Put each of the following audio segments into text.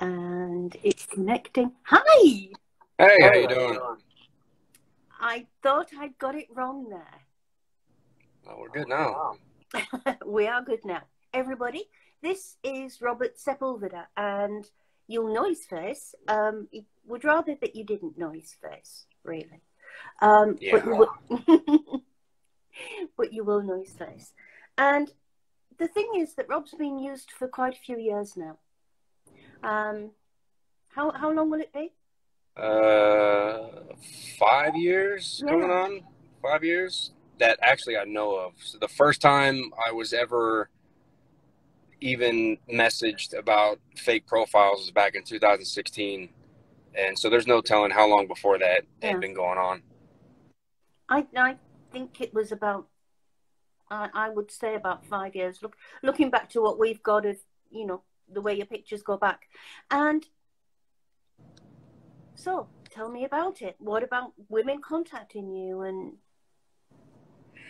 and it's connecting. Hi. Hey, how you doing? I thought I'd got it wrong there. Oh, we're good now. we are good now. Everybody, this is Robert Sepulveda, and you'll know his face. Um, he would rather that you didn't know his face, really. Um, Yeah. but, you will, but you will know his face. And the thing is that Rob's been used for quite a few years now. Um, how how long will it be? Uh, five years Yeah. coming on. Five years that actually I know of. So the first time I was ever even messaged about fake profiles was back in 2016, and so there's no telling how long before that Yeah. had been going on. I I think it was about I I would say about five years. Look, looking back to what we've got of you know the way your pictures go back, and so tell me about it. What about women contacting you and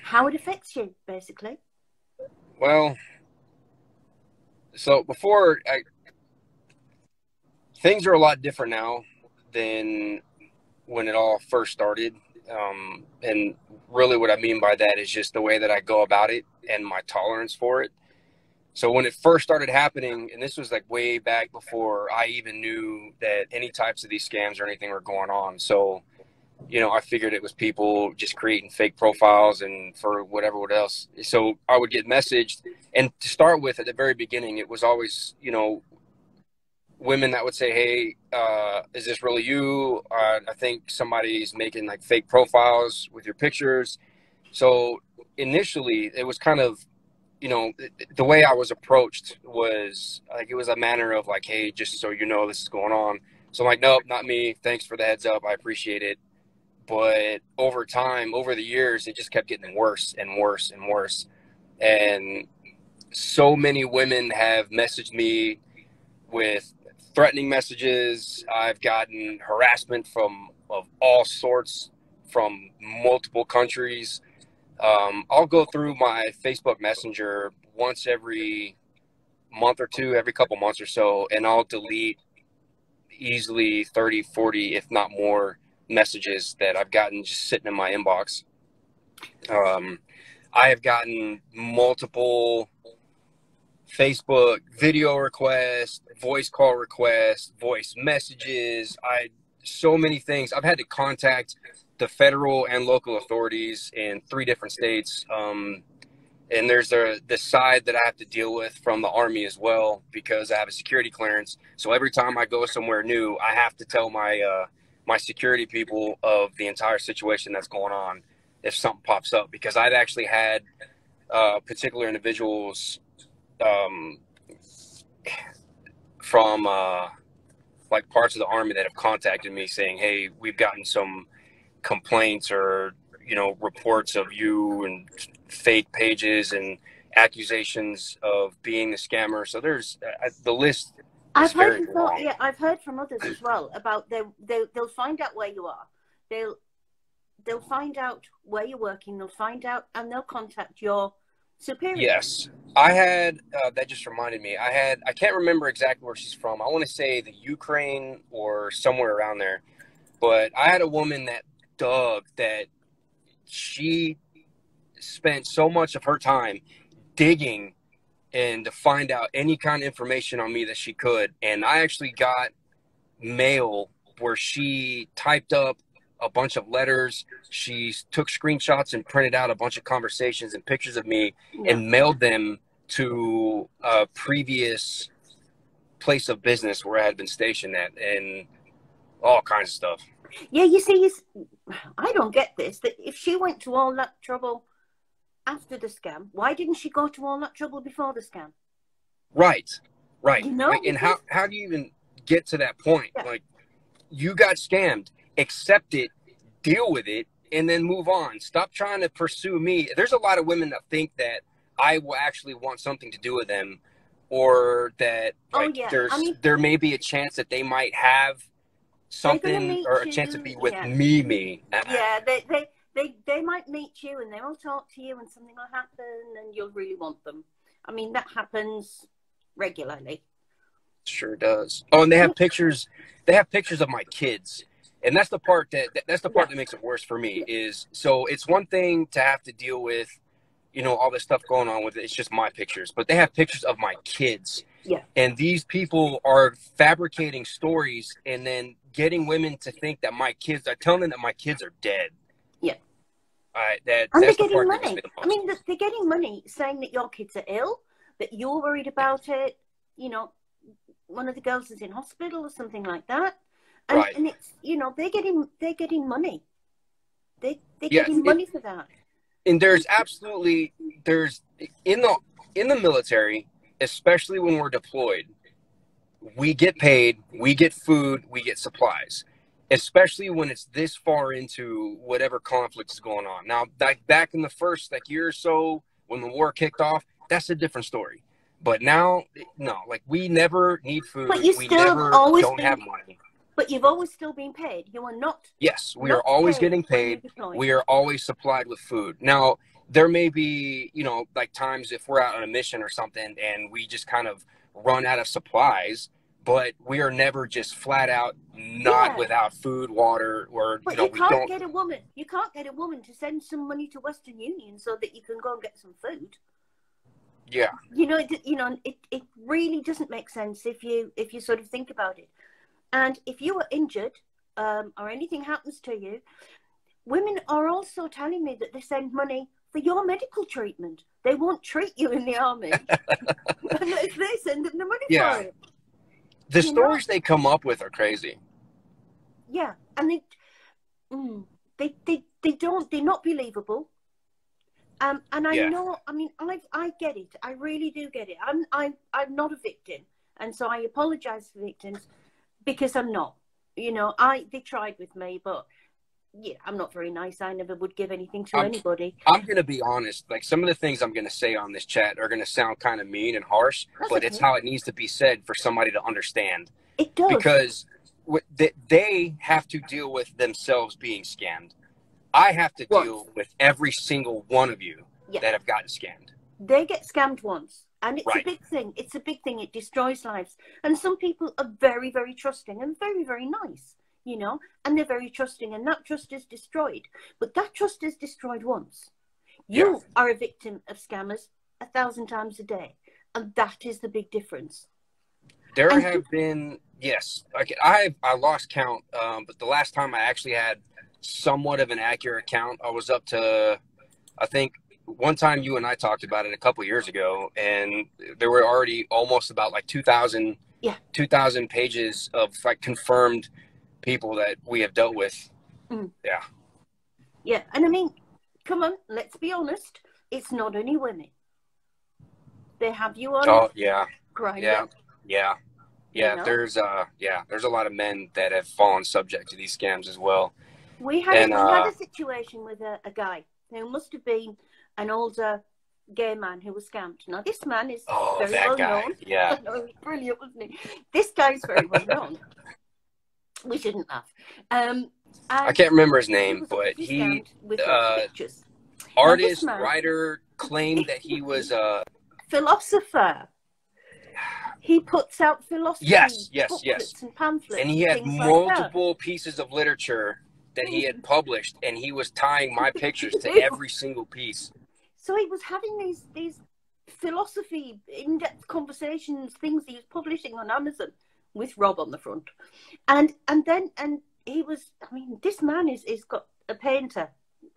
how it affects you, basically? Well, so before I, things are a lot different now than when it all first started. Um, and really, what I mean by that is just the way that I go about it and my tolerance for it. So when it first started happening, and this was like way back before I even knew that any types of these scams or anything were going on. So, you know, I figured it was people just creating fake profiles and for whatever what else. So I would get messaged, and to start with, at the very beginning, it was always, you know, women that would say, "Hey, uh, is this really you? Uh, I think somebody's making like fake profiles with your pictures." So initially, it was kind of, you know, the way I was approached was like it was a manner of like, "Hey, just so you know, this is going on." So I'm like, "Nope, not me. Thanks for the heads up. I appreciate it." But over time, over the years, it just kept getting worse and worse and worse. And so many women have messaged me with threatening messages. I've gotten harassment from of all sorts from multiple countries. Um, I'll go through my Facebook Messenger once every month or two, every couple months or so, and I'll delete easily 30, 40, if not more messages that I've gotten just sitting in my inbox. Um, I have gotten multiple Facebook video requests, voice call requests, voice messages. I so many things. I've had to contact the federal and local authorities in three different states. Um, and there's a the side that I have to deal with from the army as well because I have a security clearance. So every time I go somewhere new, I have to tell my uh, my security people of the entire situation that's going on if something pops up because I've actually had uh, particular individuals um, from uh, like parts of the army that have contacted me saying, "Hey, we've gotten some complaints or you know reports of you and fake pages and accusations of being a scammer." So there's uh, the list. I've heard before, long. yeah, I've heard from others as well about they they they'll find out where you are. They'll they'll find out where you're working. They'll find out and they'll contact your superior. Yes, I had. Uh, that just reminded me. I had. I can't remember exactly where she's from. I want to say the Ukraine or somewhere around there. But I had a woman that dug that she spent so much of her time digging and to find out any kind of information on me that she could. And I actually got mail where she typed up a bunch of letters. She took screenshots and printed out a bunch of conversations and pictures of me Yeah. and mailed them to a previous place of business where I had been stationed at and all kinds of stuff. Yeah, you see, you s- I don't get this. That if she went to all that trouble after the scam, why didn't she go to all that trouble before the scam? Right. Right. You know, like, and how, how do you even get to that point? Yeah. Like you got scammed, accept it, deal with it, and then move on. Stop trying to pursue me. There's a lot of women that think that I will actually want something to do with them or that Oh, yeah. there's I mean- there may be a chance that they might have something or a you, chance to be with yeah. me me. Yeah, they, they they they might meet you and they will talk to you and something will happen and you'll really want them. I mean, that happens regularly. Sure does. Oh, and they have pictures. They have pictures of my kids, and that's the part that that's the part that makes it worse for me. Is so it's one thing to have to deal with, you know, all this stuff going on with it. It's just my pictures, but they have pictures of my kids. Yeah. And these people are fabricating stories and then getting women to think that my kids are telling them that my kids are dead. Yeah. All right. That And they're the getting part that makes money. I mean, they're getting money saying that your kids are ill, that you're worried about it. You know, one of the girls is in hospital or something like that, and, Right. and it's you know they're getting they're getting money. They they're Yes, getting it- money for that. and there's absolutely there's in the in the military especially when we're deployed we get paid we get food we get supplies especially when it's this far into whatever conflict is going on now back back in the first like year or so when the war kicked off that's a different story but now no like we never need food But you we still never always don't been- have money But you've always still been paid. You are not. yes we not are always paid getting paid we are always supplied with food. Now, there may be, you know, like times if we're out on a mission or something and we just kind of run out of supplies, but we are never just flat out not Yeah. without food, water, or, But you know, you we can't get a woman. You can't get a woman to send some money to Western Union so that you can go and get some food. Yeah. You know, it, you know, it, it really doesn't make sense if you if you sort of think about it. And if you are injured um, or anything happens to you, women are also telling me that they send money for your medical treatment. They won't treat you in the army unless they send them the money Yeah. for it. The You know- stories they come up with are crazy. Yeah, and they, mm, they, they, they don't. They're not believable. Um, and I Yeah. know. I mean, I, I get it. I really do get it. I'm, I'm, I'm not a victim, and so I apologize for victims because I'm not. You know, I they tried with me, but yeah, I'm not very nice. I never would give anything to I'm- anybody. I'm going to be honest. Like some of the things I'm going to say on this chat are going to sound kind of mean and harsh, That's but it's how it needs to be said for somebody to understand. It does. because they have to deal with themselves being scammed. I have to Once. deal with every single one of you Yeah. that have gotten scammed. they get scammed once and it's Right. a big thing it's a big thing it destroys lives and some people are very very trusting and very very nice you know and they're very trusting and that trust is destroyed but that trust is destroyed once you Yeah. are a victim of scammers a thousand times a day and that is the big difference There And- have been yes, like I I lost count, um, but the last time I actually had somewhat of an accurate count, I was up to I think one time you and I talked about it a couple years ago, and there were already almost about like two thousand Yeah. two thousand pages of like confirmed people that we have dealt with. Mm. Yeah. yeah and i mean come on let's be honest it's not only women they have you on Oh yeah. Yeah, yeah, yeah. You know? There's uh, yeah, there's a lot of men that have fallen subject to these scams as well. We had, And, we had uh, a situation with a, a guy who must have been an older gay man who was scammed. Now, this man is Oh, very that well guy. known. Yeah, I know, he was brilliant, wasn't he? This guy's very well known. we shouldn't laugh. Um, I can't remember his name, but he with uh, pictures. artist, man- writer claimed that he was a Philosopher. He puts out philosophy Yes, yes, yes. and pamphlets. and he had things like multiple pieces of literature that he had published, and he was tying my pictures to every single piece. So he was having these these philosophy in depth conversations, things he was publishing on Amazon with Rob on the front, and and then and he was. I mean, this man is is got a painter.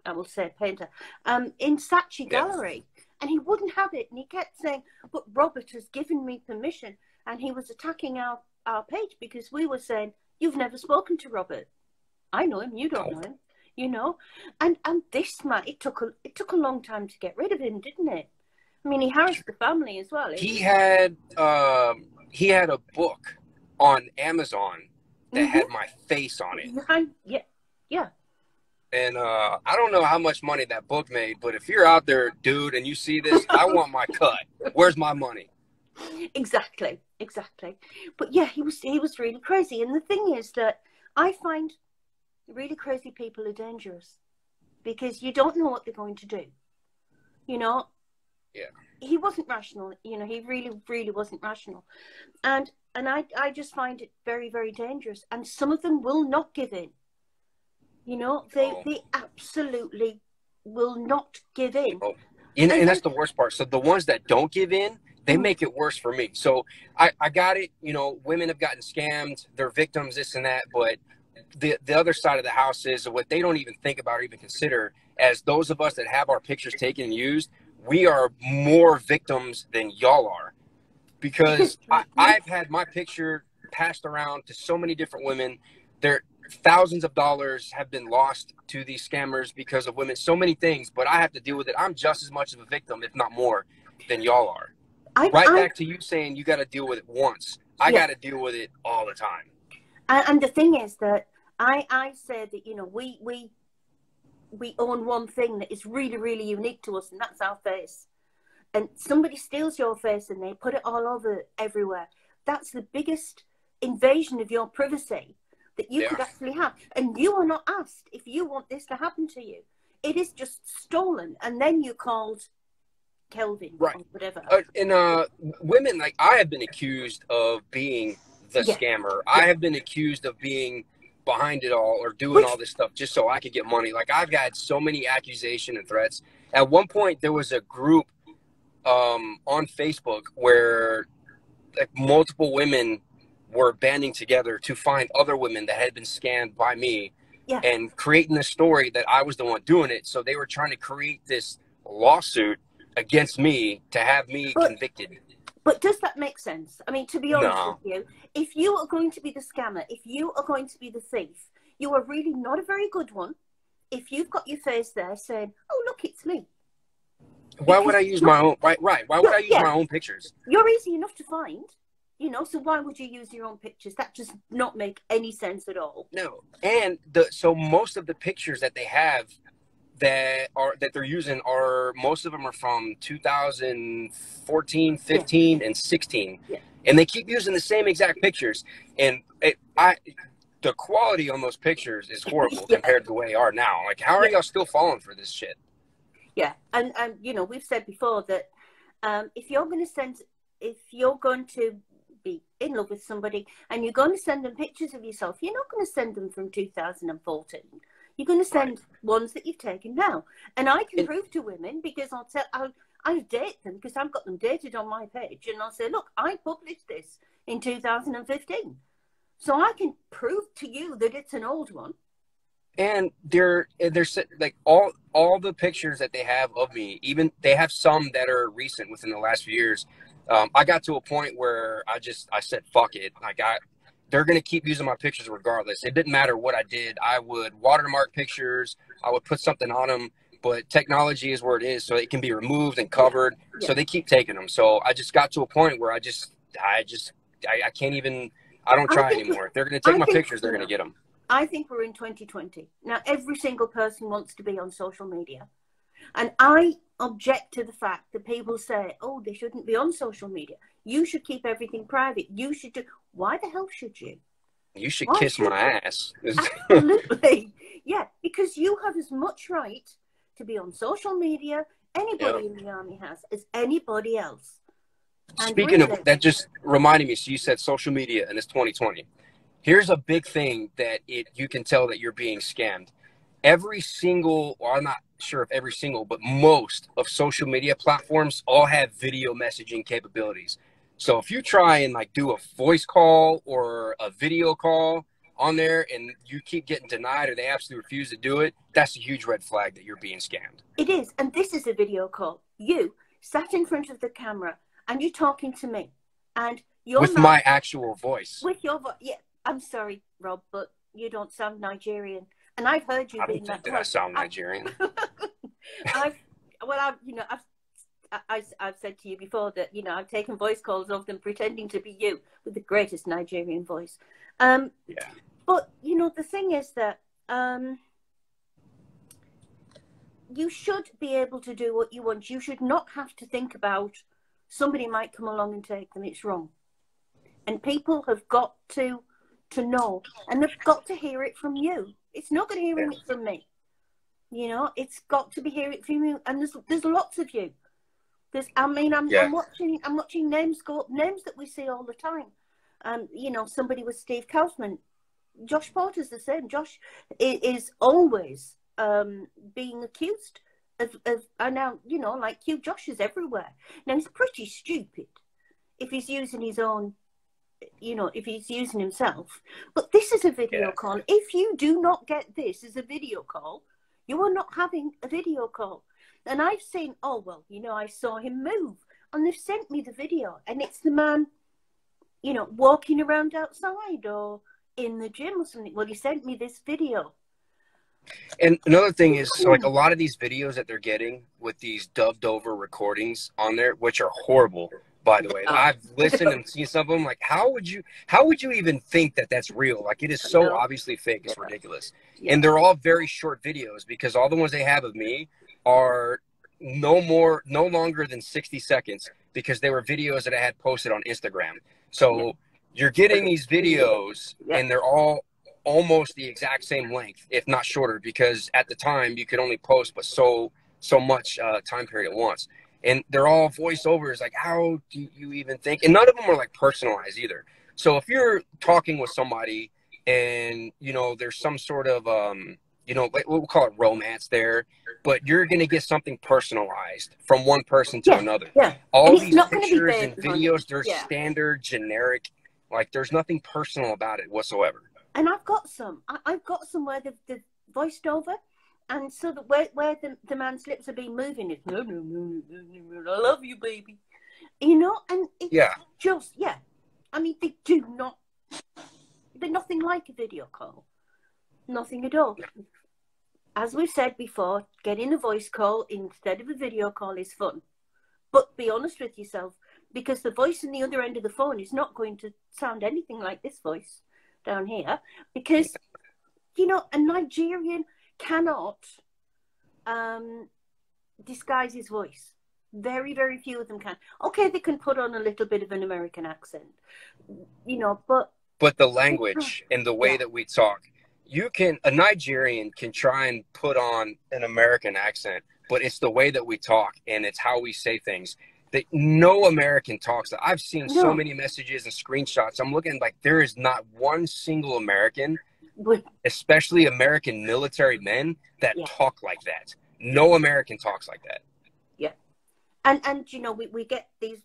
I will say painter. Um, in Saatchi. Gallery, and he wouldn't have it, and he kept saying, "But Robert has given me permission," and he was attacking our our page because we were saying, "You've never spoken to Robert." I know him. You don't know him. You know, and and this man, it took a it took a long time to get rid of him, didn't it? I mean, he harassed the family as well. He had um, he had a book on Amazon that Mhm. had my face on it. Yeah, yeah, And uh, I don't know how much money that book made, but if you're out there, dude, and you see this, I want my cut. Where's my money? exactly, exactly. But yeah, he was he was really crazy. And the thing is that I find really crazy people are dangerous because you don't know what they're going to do. You know. Yeah. He wasn't rational. You know, he really, really wasn't rational. And and I, I just find it very, very dangerous. And some of them will not give in. You know, they, they absolutely will not give in. Oh. And, and that's the worst part. So the ones that don't give in, they Mhm. make it worse for me. So I, I got it. You know, women have gotten scammed. They're victims, this and that. But the the other side of the house is what they don't even think about or even consider as those of us that have our pictures taken and used, we are more victims than y'all are. Because I, I've had my picture passed around to so many different women. There thousands of dollars have been lost to these scammers because of women, so many things, but I have to deal with it. I'm just as much of a victim, if not more, than y'all are. I, Right I, back to you saying you got to deal with it once. I Yeah. got to deal with it all the time. and, and the thing is that I, I said that, you know, we, we, we own one thing that is really, really unique to us, and that's our face. And somebody steals your face and they put it all over everywhere. That's the biggest invasion of your privacy that you Yeah. could actually have. And you are not asked if you want this to happen to you. It is just stolen, and then you're called Kelvin Right. or whatever. Uh, and uh, women, like I have been accused of being the Yeah. scammer. I have been accused of being behind it all or doing Which- all this stuff just so I could get money. Like I've had so many accusation and threats. At one point, there was a group um, on Facebook where like multiple women were banding together to find other women that had been scanned by me Yeah. and creating the story that I was the one doing it. So they were trying to create this lawsuit against me to have me But- convicted. But does that make sense? I mean, to be honest No. with you, if you are going to be the scammer, if you are going to be the thief, you are really not a very good one. If you've got your face there saying, "Oh, look, it's me," Why would I use my own right? Right. Why would I use Yeah. my own pictures? you're easy enough to find. You know, so why would you use your own pictures? That does not make any sense at all. No. And the so most of the pictures that they have that are that they're using are most of them are from 2014, 15, and 16. Yeah. And they keep using the same exact pictures. And it, I the quality on those pictures is horrible Yeah. compared to the way they are now. Like how are Yeah. y'all still falling for this shit? Yeah, and and you know we've said before that um, if you're going to send, if you're going to be in love with somebody and you're going to send them pictures of yourself, you're not going to send them from 2014. You're going to send ones that you've taken now, and I can prove to women because I'll tell I'll I date them because I've got them dated on my page, and I'll say, look, I published this in 2015, so I can prove to you that it's an old one. And they're they're like all all the pictures that they have of me even they have some that are recent within the last few years. Um, i got to a point where i just i said fuck it. Like i they're going to keep using my pictures regardless. It didn't matter what i did. I would watermark pictures. I would put something on them but technology is where it is so it can be removed and covered. Yeah. so they keep taking them so i just got to a point where i just i just i, I can't even i don't I try think- anymore. If they're going to take I my pictures they're going to get them I think we're in 2020. Now, every single person wants to be on social media. And I object to the fact that people say, oh, they shouldn't be on social media. You should keep everything private. You should do. Why the hell should you? you should Why kiss should my ass Absolutely. yeah, because you have as much right to be on social media, anybody in the army has, as anybody else. And Speaking really- of that, just reminded me. So you said social media, and it's 2020. Here's a big thing that it you can tell that you're being scammed. Every single, well, I'm not sure if every single, but most of social media platforms all have video messaging capabilities. So if you try and like do a voice call or a video call on there, and you keep getting denied or they absolutely refuse to do it, that's a huge red flag that you're being scammed. It is, and this is a video call. You sat in front of the camera and you're talking to me, and you're With not- my actual voice. with your voice. Yeah, I'm sorry, Rob, but you don't sound Nigerian, and I've heard you I being don't that. think that I sound Nigerian. I've well, I've you know I've. I, I've said to you before that you know I've taken voice calls of them pretending to be you with the greatest Nigerian voice. Um, Yeah. But you know the thing is that um, you should be able to do what you want. You should not have to think about somebody might come along and take them. It's wrong, and people have got to to know, and they've got to hear it from you. It's not going to hear it from me. You know, it's got to be hearing it from you, and there's there's lots of you. There's, I mean, I'm, Yeah. I'm watching I'm watching names go up, names that we see all the time Um, you know, somebody was Steve Kaufman. Josh Porter's the same. Josh is always um, being accused of, of, and now, you know, like you, Josh is everywhere. Now, he's pretty stupid if he's using his own, you know, if he's using himself. But this is a video yeah. call. If you do not get this as a video call, you are not having a video call. And I've seen, oh, well, you know, I saw him move. And they've sent me the video. And it's the man, you know, walking around outside or in the gym or something. Well, he sent me this video. And another thing is, so like a lot of these videos that they're getting with these dubbed over recordings on there, which are horrible, by the way. I've listened and seen some of them. Like, how would you, how would you even think that that's real? Like, it is so obviously fake. It's ridiculous. And they're all very short videos because all the ones they have of me are no more, no longer than 60 seconds because they were videos that I had posted on Instagram. So you're getting these videos and they're all almost the exact same length, if not shorter, because at the time you could only post but so so much uh, time period at once. And they're all voiceovers. Like, how do you even think? And none of them are like personalized either. So if you're talking with somebody and you know there's some sort of um, you know we'll call it romance there, but you're gonna get something personalized from one person to yeah, another. Yeah. All these pictures and videos, they're yeah. standard, generic. Like there's nothing personal about it whatsoever and I've got some. I, have got some where they've, they've, voiced over, and so that where, where the, the man's lips are being moving, it's no, no, no, no, no, I love you, baby. You know, and it's yeah. just yeah. I mean, they do not. They're nothing like a video call. Nothing at all. As we've said before, getting a voice call instead of a video call is fun. But be honest with yourself, because the voice in the other end of the phone is not going to sound anything like this voice down here because you know a Nigerian cannot um, disguise his voice. Very, very few of them can. Okay, they can put on a little bit of an American accent, you know, but but the language and the way yeah. that we talk, you can a Nigerian can try and put on an American accent, but it's the way that we talk and it's how we say things that no American talks that. I've seen no. so many messages and screenshots. I'm looking like there is not one single American, especially American military men, that yeah. talk like that. No American talks like that. Yeah. And and you know we, we get these.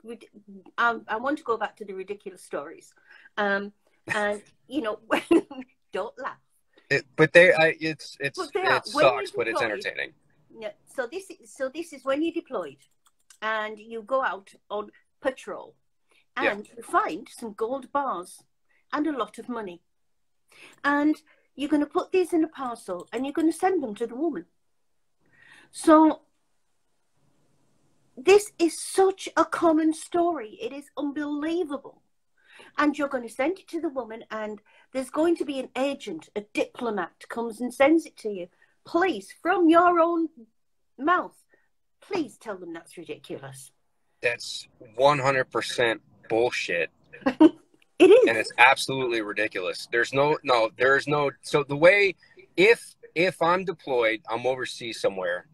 Um, I want to go back to the ridiculous stories, um, and you know don't laugh. It, but they, I, it's it's it sucks, but it's entertaining. Yeah. So this is so this is when you deployed and you go out on patrol and yeah. you find some gold bars and a lot of money. And you're going to put these in a parcel and you're going to send them to the woman. So this is such a common story. It is unbelievable. And you're going to send it to the woman, and there's going to be an agent, a diplomat, comes and sends it to you. Please, from your own mouth, Please tell them that's ridiculous. That's 100% bullshit. it is. And it's absolutely ridiculous. There's no, no, there's no, so the way, if, if I'm deployed, I'm overseas somewhere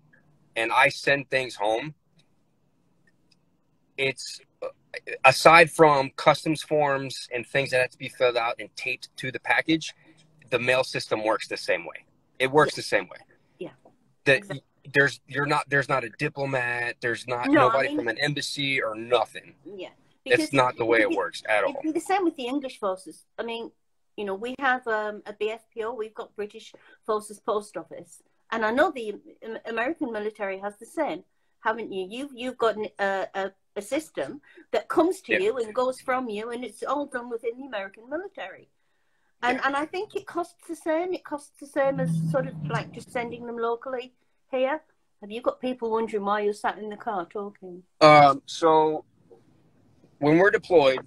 and I send things home, it's uh, aside from customs forms and things that have to be filled out and taped to the package, the mail system works the same way. It works yeah. the same way. Yeah. The, exactly there's you're not there's not a diplomat there's not no, nobody I mean, from an embassy or nothing yeah it's not the way it works at all the same with the english forces i mean you know we have um, a bfpo we've got british forces post office and i know the american military has the same haven't you you've you've got a, a, a system that comes to yeah. you and goes from you and it's all done within the american military and yeah. and i think it costs the same it costs the same as sort of like just sending them locally here? Have you got people wondering why you're sat in the car talking? Um, so when we're deployed,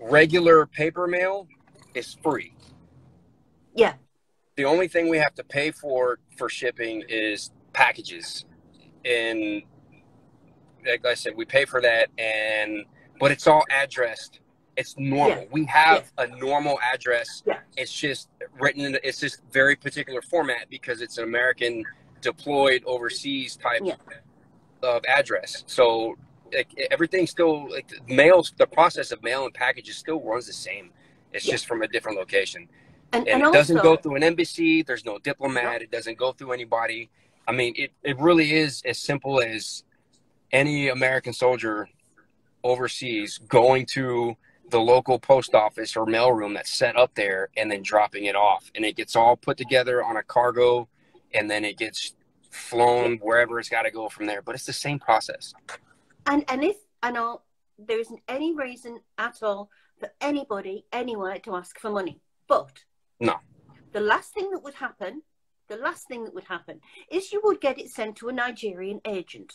regular paper mail is free. Yeah. The only thing we have to pay for for shipping is packages, and like I said, we pay for that, and but it's all addressed. It's normal. Yeah. We have yeah. a normal address. Yeah. It's just written in. It's just very particular format because it's an American deployed overseas type yeah. of address. So like everything still like the mails. The process of mail and packages still runs the same. It's Yeah. just from a different location, And, and, and it doesn't go through an embassy. There's no diplomat. It doesn't go through anybody. I mean, it it really is as simple as any American soldier overseas going to the local post office or mailroom that's set up there and then dropping it off and it gets all put together on a cargo and then it gets flown wherever it's got to go from there but it's the same process And and if I know there isn't any reason at all for anybody anywhere to ask for money, but No. the last thing that would happen, the last thing that would happen is you would get it sent to a Nigerian agent,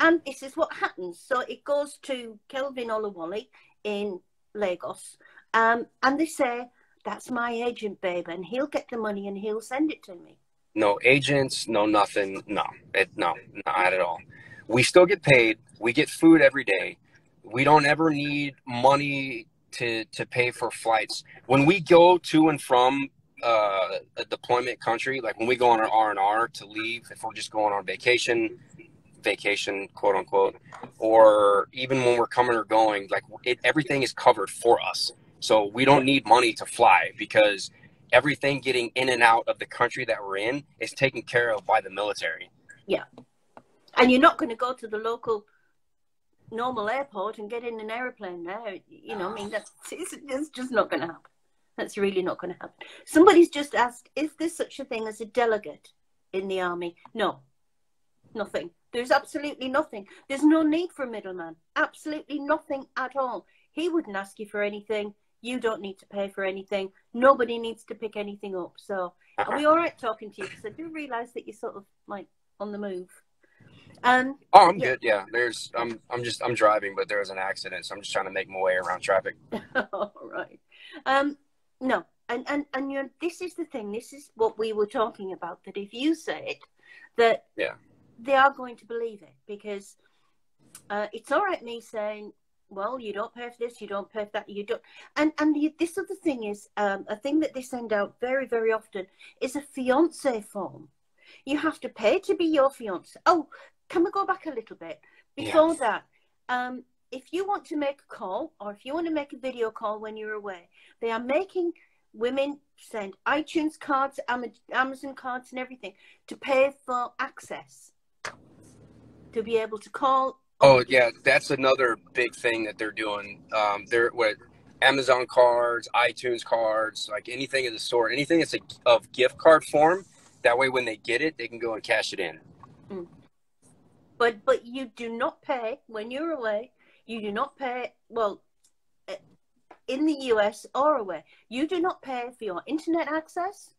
and this is what happens. So it goes to Kelvin Olawale in Lagos, um, and they say that's my agent, babe, and he'll get the money and he'll send it to me. No agents no nothing. No it no not at all. We still get paid. We get food every day. We don't ever need money to to pay for flights. When we go to and from uh, a deployment country like when we go on our r&r to leave if we're just going on vacation vacation quote unquote or even when we're coming or going like it, everything is covered for us. So we don't need money to fly because everything getting in and out of the country that we're in is taken care of by the military. Yeah. And you're not going to go to the local normal airport and get in an aeroplane there. You know, I mean, that's it's, it's just not going to happen. That's really not going to happen. Somebody's just asked, is there such a thing as a delegate in the army? No, nothing. There's absolutely nothing. There's no need for a middleman. Absolutely nothing at all. He wouldn't ask you for anything. You don't need to pay for anything. Nobody needs to pick anything up. So, are we all right talking to you? Because I do realise that you're sort of like on the move. Um, Oh, I'm Yeah. good. Yeah, there's I'm I'm just I'm driving, but there was an accident, so I'm just trying to make my way around traffic. All right. Um, no, and and and you this is the thing. This is what we were talking about. That if you say it, that Yeah. they are going to believe it because uh, it's all right me saying, well, you don't pay for this, you don't pay for that, you don't. And and the, this other thing is um, a thing that they send out very very often is a fiance form. You have to pay to be your fiance. Oh, can we go back a little bit before Yeah. that? Um, if you want to make a call or if you want to make a video call when you're away, they are making women send iTunes cards, Amazon cards, and everything to pay for access to be able to call. Oh yeah, that's another big thing that they're doing. Um, they're what Amazon cards, iTunes cards, like anything of the sort, anything that's a, of gift card form. That way, when they get it, they can go and cash it in. But but you do not pay when you're away. You do not pay. Well, eh, in the US or away, you do not pay for your internet access.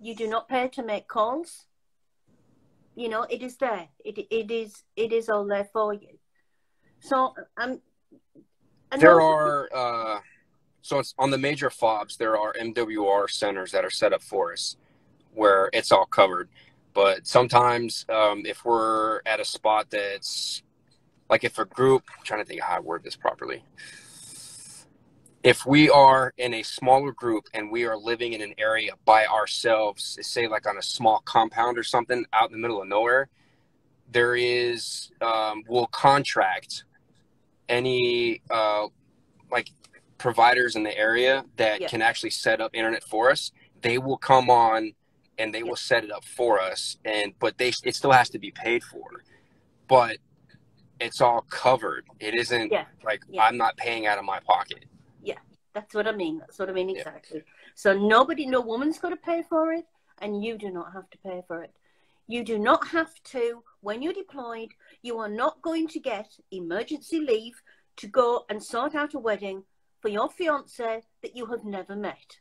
You do not pay to make calls. You know it is there. It it is it is all there for you. So um, and There are uh, so it's on the major fobs. There are MWR centers that are set up for us, where it's all covered. But sometimes, um, if we're at a spot that's like if a group, I'm trying to think of how I word this properly. If we are in a smaller group and we are living in an area by ourselves, say like on a small compound or something out in the middle of nowhere, there is um, we'll contract any uh, like providers in the area that Yeah. can actually set up internet for us. They will come on and they Yeah. will set it up for us. And but they it still has to be paid for, but it's all covered. It isn't Yeah. like. I'm not paying out of my pocket. That's what I mean. That's what I mean Yeah. exactly. So nobody, no woman's got to pay for it, and you do not have to pay for it. You do not have to, when you're deployed, you are not going to get emergency leave to go and sort out a wedding for your fiance that you have never met.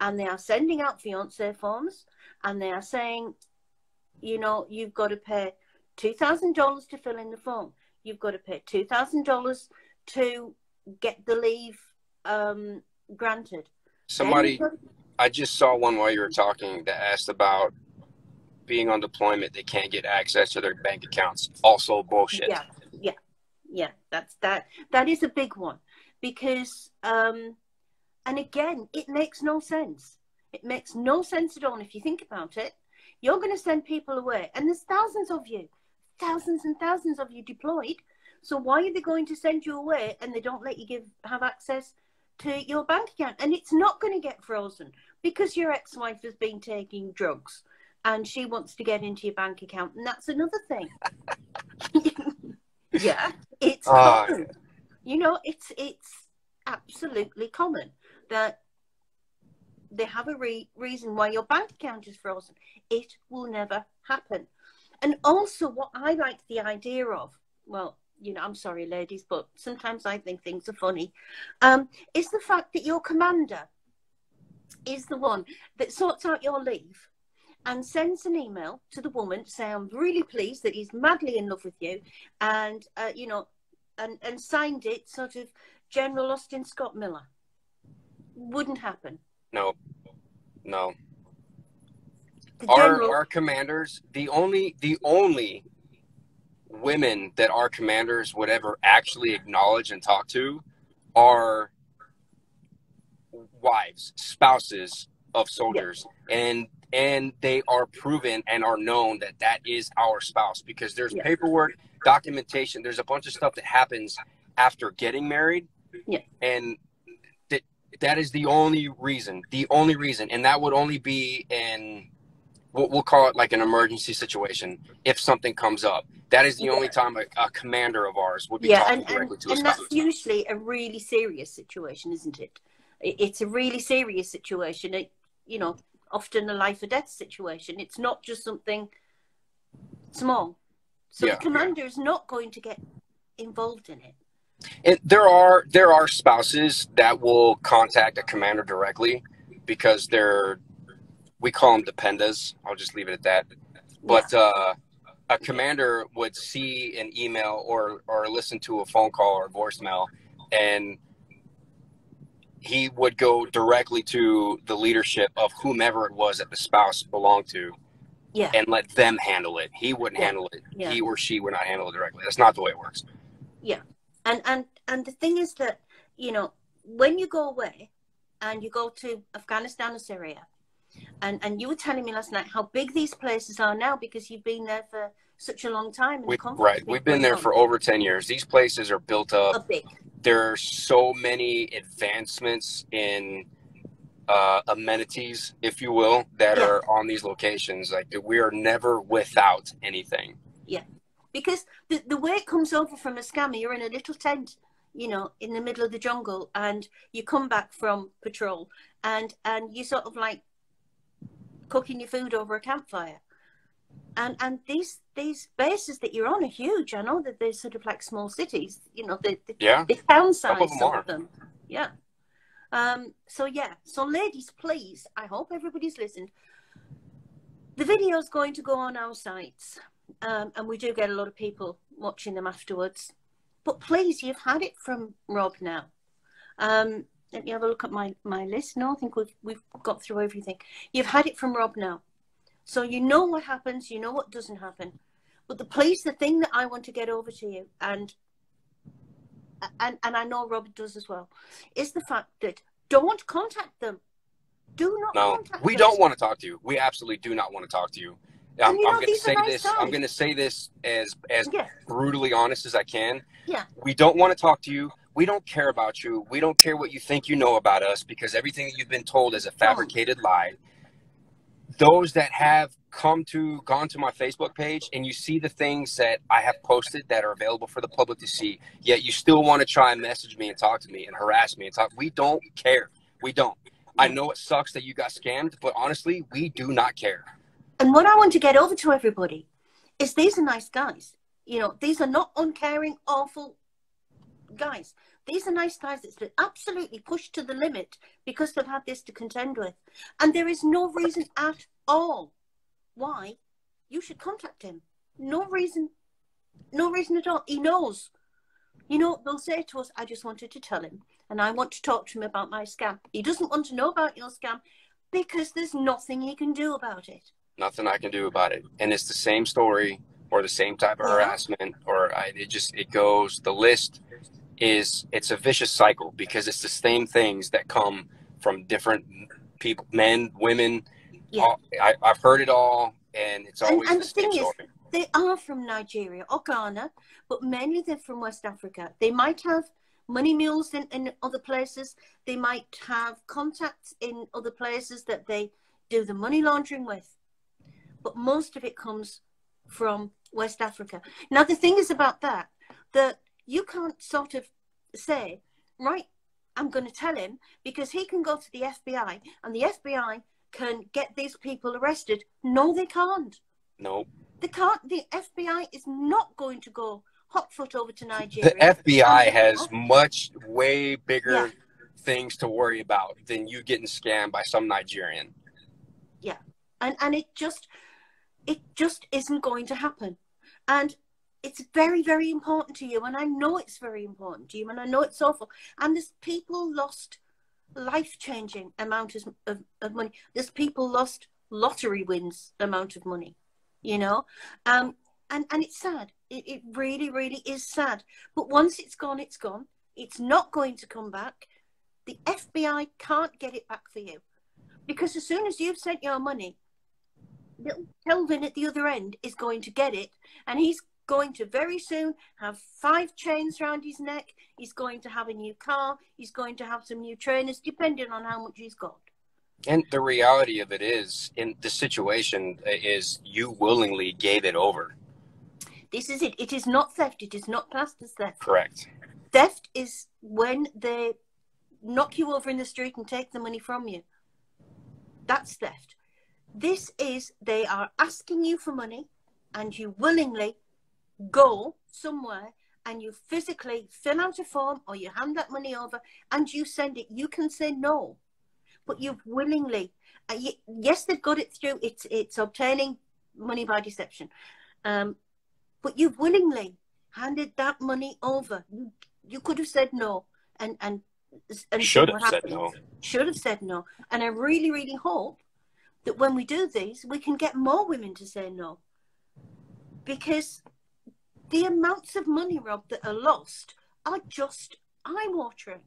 And they are sending out fiance forms, and they are saying, you know, you've got to pay $2,000 to fill in the form. You've got to pay $2,000 to get the leave um, granted. Somebody you've I just saw one while you were talking that asked about being on deployment. They can't get access to their bank accounts. Also bullshit. Yeah, yeah, yeah. That's that. That is a big one because, um, and again, it makes no sense. It makes no sense at all. And if you think about it, you're going to send people away, and there's thousands of you, thousands and thousands of you deployed. So why are they going to send you away and they don't let you give have access to your bank account? And it's not going to get frozen because your ex-wife has been taking drugs and she wants to get into your bank account, and that's another thing. yeah, it's Ah, common. You know, it's it's absolutely common that they have a re- reason why your bank account is frozen. It will never happen. And also, what I like the idea of, well, you know, I'm sorry, ladies, but sometimes I think things are funny, um, is the fact that your commander is the one that sorts out your leave and sends an email to the woman to say, I'm really pleased that he's madly in love with you, and, uh, you know, and, and signed it sort of General Austin Scott Miller. Wouldn't happen. No, no. The Our general, our commanders, the only the only women that our commanders would ever actually acknowledge and talk to are wives, spouses of soldiers, and and they are proven and are known that that is our spouse because there's Yeah. paperwork, documentation. There's a bunch of stuff that happens after getting married, Yeah. and that that is the only reason, the only reason, and that would only be in we'll, we'll call it like an emergency situation if something comes up. That is the only time a, a commander of ours would be yeah, talking and, directly and, to a and spouse. that's usually a really serious situation, isn't it? It- It's a really serious situation. It, you know, often a life or death situation. It's not just something small. So Yeah. the commander is not going to get involved in it. And there are there are spouses that will contact a commander directly because they're we call them dependas. I'll just leave it at that. But uh, a commander would see an email or or listen to a phone call or voicemail, and he would go directly to the leadership of whomever it was that the spouse belonged to, Yeah. and let them handle it. He wouldn't Yeah. handle it. Yeah. He or she would not handle it directly. That's not the way it works. Yeah, and and and the thing is that you know when you go away and you go to afghanistan or syria and and you were telling me last night how big these places are now because you've been there for such a long time We, right. We've been there for over 10 years. These places are built are up. big There are so many advancements in uh, amenities, if you will, that Yeah. are on these locations. Like that we are never without anything. Yeah, because the, the way it comes over from a scammer you're in a little tent you know in the middle of the jungle and you come back from patrol and and you sort of like cooking your food over a campfire. And and these these bases that you're on are huge. I know that they're sort of like small cities you know the, the, Yeah. the town Some of them of them. Yeah. Um so yeah. So ladies please i hope everybody's listened. The video is going to go on our sites um, and we do get a lot of people watching them afterwards. But please, you've had it from Rob now. Um, let me have a look at my, my list. No, I think we've we've got through everything. You've had it from Rob now, so you know what happens. You know what doesn't happen. But the please, the thing that I want to get over to you, and and and I know Rob does as well, is the fact that don't contact them. Do not No, contact we them. don't want to talk to you. We absolutely do not want to talk to you. I'm, you know, I'm going to say nice this. I'm going to say this as as Yeah, brutally honest as I can. Yeah. We don't want to talk to you. We don't care about you. We don't care what you think you know about us because everything that you've been told is a fabricated lie. Those that have come to gone to my Facebook page and you see the things that I have posted that are available for the public to see, yet you still want to try and message me and talk to me and harass me and talk. We don't care. We don't. I know it sucks that you got scammed, but honestly, we do not care. And what I want to get over to everybody is these are nice guys. You know, these are not uncaring, awful guys. These are nice guys that's been absolutely pushed to the limit because they've had this to contend with. And there is no reason at all why you should contact him. No reason. No reason at all. He knows. You know, they'll say to us, I just wanted to tell him and I want to talk to him about my scam. He doesn't want to know about your scam because there's nothing he can do about it. nothing I can do about it. And it's the same story or the same type of Yeah. harassment or I, it just it goes the list is it's a vicious cycle because it's the same things that come from different people men women Yeah. all, I, I've heard it all and it's And- always and the the thing is, story they are from Nigeria or Ghana, but mainly they're from West Africa. They might have money mules in, in other places. They might have contacts in other places that they do the money laundering with. But most of it comes from West Africa. Now, the thing is about that, that you can't sort of say, right, I'm going to tell him because he can go to the FBI and the FBI can get these people arrested. No, they can't. No. They can't. The FBI is not going to go hot foot over to Nigeria. The FBI has much way bigger yeah. things to worry about than you getting scammed by some Nigerian. Yeah. And and it just it just isn't going to happen. And it's very, very important to you. And I know it's very important to you. And I know it's awful. And there's people lost life changing amount of, of, money. There's people lost lottery wins amount of money, you know? Um, and, and it's sad. It, it really, really is sad. But once it's gone, it's gone. It's not going to come back. The FBI can't get it back for you. Because as soon as you've sent your money, little Kelvin at the other end is going to get it, and he's going to very soon have five chains around his neck. He's going to have a new car. He's going to have some new trainers, depending on how much he's got. And the reality of it is, in the situation, uh, is you willingly gave it over. This is it. It is not theft. It is not classed as theft. Correct. Theft is when they knock you over in the street and take the money from you. That's theft. This is they are asking you for money and you willingly go somewhere and you physically fill out a form or you hand that money over and you send it, you can say no, but you've willingly. Uh, yes, they've got it through. It's it's obtaining money by deception, um, but you've willingly handed that money over. You, you could have said no, and and, and should have said no. Should have said no, and I really really hope that when we do these, we can get more women to say no, because the amounts of money, Rob, that are lost are just eye watering.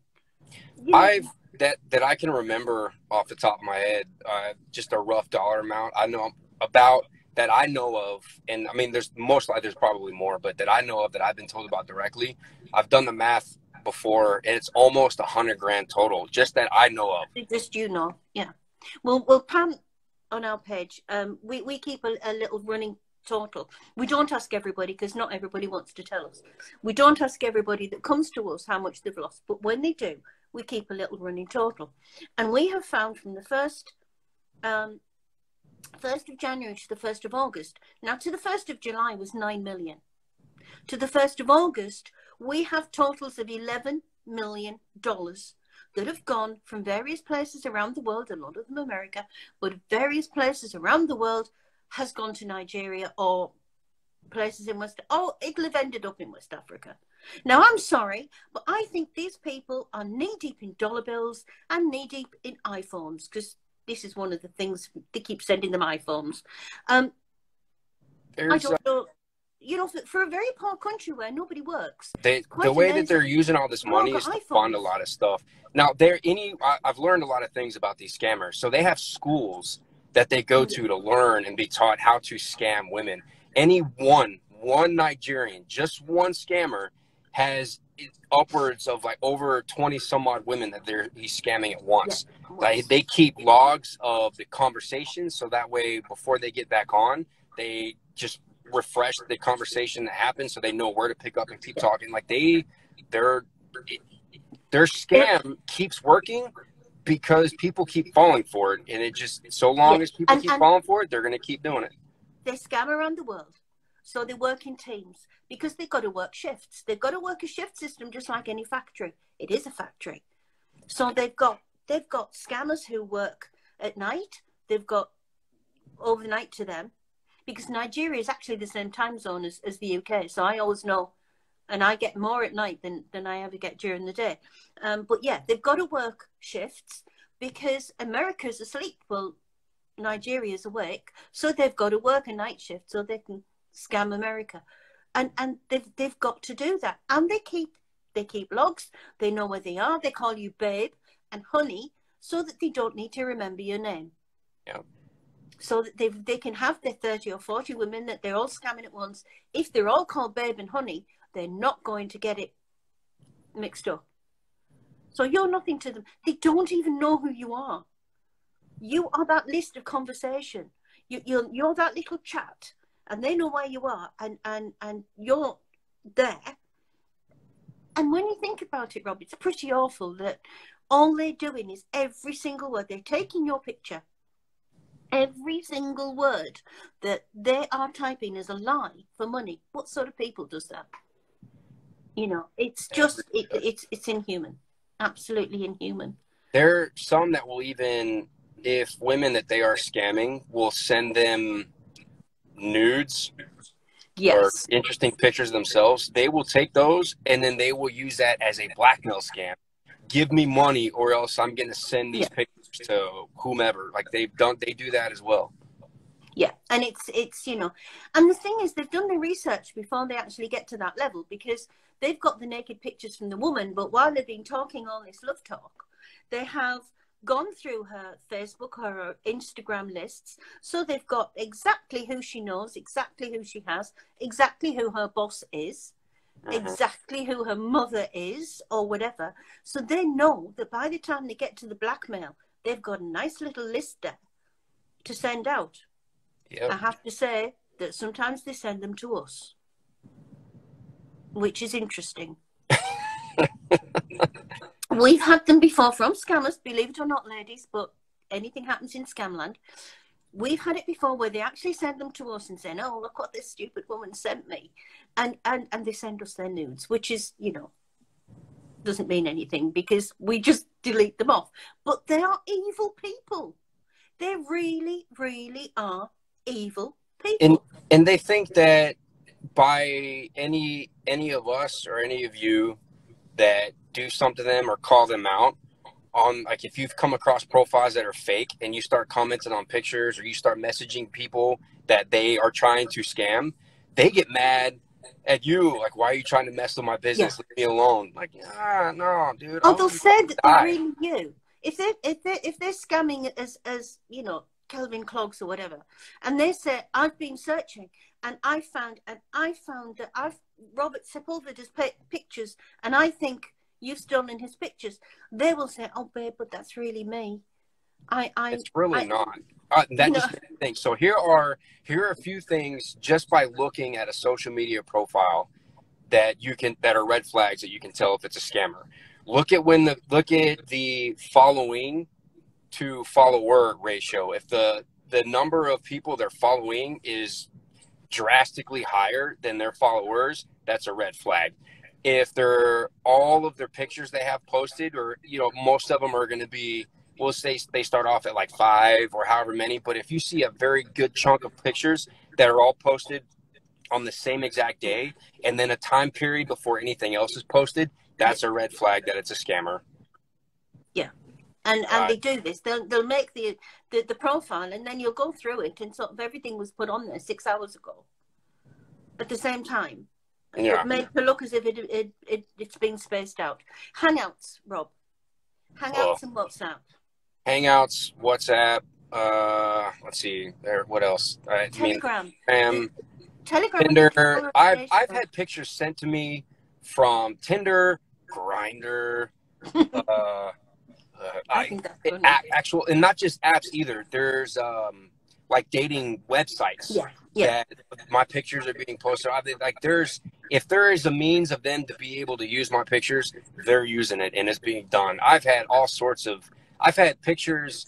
You know? I've that that I can remember off the top of my head, uh, just a rough dollar amount. I know about that I know of, and I mean, there's most likely there's probably more, but that I know of that I've been told about directly. I've done the math before, and it's almost a hundred grand total, just that I know of. Just you know, yeah. Well, well, Pam, on our page, um, we we keep a, a little running total. We don't ask everybody because not everybody wants to tell us. We don't ask everybody that comes to us how much they've lost, but when they do, we keep a little running total. And we have found from the first um, 1st of January to the 1st of August, now to the 1st of July was 9 million. To the 1st of August, we have totals of 11 million dollars that have gone from various places around the world, a lot of them America, but various places around the world has gone to Nigeria or places in West. Oh, it'll have ended up in West Africa. Now, I'm sorry, but I think these people are knee deep in dollar bills and knee deep in iPhones because this is one of the things they keep sending them iPhones. Um, I don't know. You know, for, for, a very poor country where nobody works, they, the way that they're using all this money is to iPhones. fund a lot of stuff. Now, there any I, I've learned a lot of things about these scammers. So they have schools that they go to to learn and be taught how to scam women. Any one, one Nigerian, just one scammer has upwards of like over 20 some odd women that they're he's scamming at once. Yeah, like they keep logs of the conversations so that way before they get back on, they just refresh the conversation that happened so they know where to pick up and keep talking. Like they their their scam keeps working because people keep falling for it, and it just so long yeah. as people and, keep and falling for it, they're going to keep doing it. They scam around the world, so they work in teams because they've got to work shifts. They've got to work a shift system just like any factory. It is a factory, so they've got they've got scammers who work at night. They've got overnight to them because Nigeria is actually the same time zone as, as the UK. So I always know and I get more at night than, than I ever get during the day. Um, but yeah, they've got to work shifts because America's asleep. Well, Nigeria's awake, so they've got to work a night shift so they can scam America, and and they've they've got to do that, and they keep they keep logs. They know where they are. They call you babe and honey, so that they don't need to remember your name. Yeah. so that they they can have their 30 or 40 women that they're all scamming at once. If they're all called babe and honey, they're not going to get it mixed up. So you're nothing to them. They don't even know who you are. You are that list of conversation. You, you're, you're that little chat, and they know where you are, and, and, and you're there. And when you think about it, Rob, it's pretty awful that all they're doing is every single word. They're taking your picture, every single word that they are typing is a lie for money. What sort of people does that? You know, it's just it, it's it's inhuman, absolutely inhuman. There are some that will even, if women that they are scamming will send them nudes yes. or interesting pictures themselves, they will take those and then they will use that as a blackmail scam. Give me money or else I'm going to send these yeah. pictures to whomever. Like they've done, they do that as well. Yeah, and it's it's you know, and the thing is they've done the research before they actually get to that level because they've got the naked pictures from the woman, but while they've been talking all this love talk, they have gone through her Facebook or her Instagram lists. So they've got exactly who she knows, exactly who she has, exactly who her boss is, uh-huh. exactly who her mother is, or whatever. So they know that by the time they get to the blackmail, they've got a nice little list there to send out. Yep. I have to say that sometimes they send them to us, which is interesting. We've had them before from scammers, believe it or not, ladies, but anything happens in scamland. We've had it before where they actually send them to us and say, "Oh, look what this stupid woman sent me," and and and they send us their nudes, which is, you know, doesn't mean anything because we just delete them off. But they are evil people. They really, really are evil people. And and they think that by any any of us or any of you that do something to them or call them out on like if you've come across profiles that are fake and you start commenting on pictures or you start messaging people that they are trying to scam, they get mad at you. Like, why are you trying to mess with my business? Yeah. Leave me alone. Like, ah, no, dude. Oh, they'll say that they're really you. If they if they if they're scamming as as you know Kelvin Clogs or whatever, and they say I've been searching and I found and I found that I've Robert Sepulveda's pictures, and I think you've stolen his pictures. They will say, "Oh, babe, but that's really me." I, I it's really I, not. Uh, that's no. the thing. So here are here are a few things just by looking at a social media profile that you can that are red flags that you can tell if it's a scammer. Look at when the look at the following to follower ratio. If the the number of people they're following is drastically higher than their followers, that's a red flag. If they're all of their pictures they have posted, or you know, most of them are going to be, we'll say they start off at like five or however many. But if you see a very good chunk of pictures that are all posted on the same exact day, and then a time period before anything else is posted, that's a red flag that it's a scammer. And and right. they do this. They'll they'll make the, the the profile, and then you'll go through it, and sort of everything was put on there six hours ago. At the same time, yeah. it made it look as if it, it it it's being spaced out. Hangouts, Rob. Hangouts oh. and WhatsApp. Hangouts, WhatsApp. Uh, let's see. There. What else? I Telegram. Mean, um, Telegram. Tinder. I've I've had pictures sent to me from Tinder, Grindr uh, I, I think that's it, actual, and not just apps either. There's um, like dating websites. Yeah, yeah. my pictures are being posted. Like there's, if there is a means of them to be able to use my pictures, they're using it, and it's being done. I've had all sorts of. I've had pictures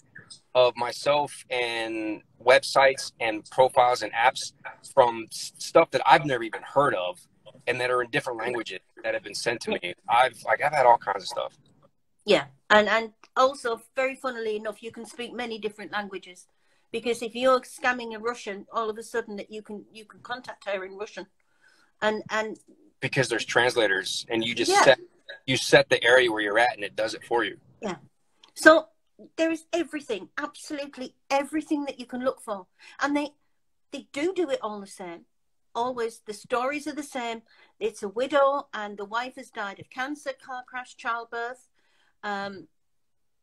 of myself and websites and profiles and apps from stuff that I've never even heard of and that are in different languages that have been sent to me. I've like I've had all kinds of stuff. Yeah, and and also very funnily enough, you can speak many different languages because if you're scamming a Russian, all of a sudden that you can you can contact her in Russian, and and because there's translators and you just yeah. set you set the area where you're at and it does it for you. Yeah. So there is everything, absolutely everything that you can look for, and they they do do it all the same. Always the stories are the same. It's a widow and the wife has died of cancer, car crash, childbirth um,